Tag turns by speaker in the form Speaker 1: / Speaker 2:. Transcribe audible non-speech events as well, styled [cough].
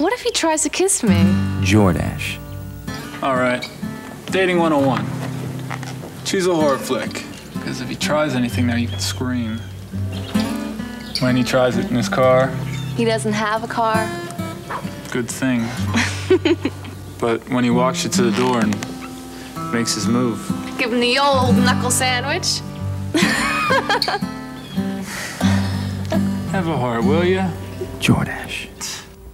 Speaker 1: What if he tries to kiss me?
Speaker 2: Jordache.
Speaker 3: All right. Dating 101. Choose a horror flick. Because if he tries anything now, you can scream. When he tries it in his car,
Speaker 1: He doesn't have a car.
Speaker 3: good thing. [laughs] but when he walks you to the door and makes his move,
Speaker 1: Give him the old knuckle sandwich.
Speaker 3: have a heart, will you,
Speaker 2: Jordache.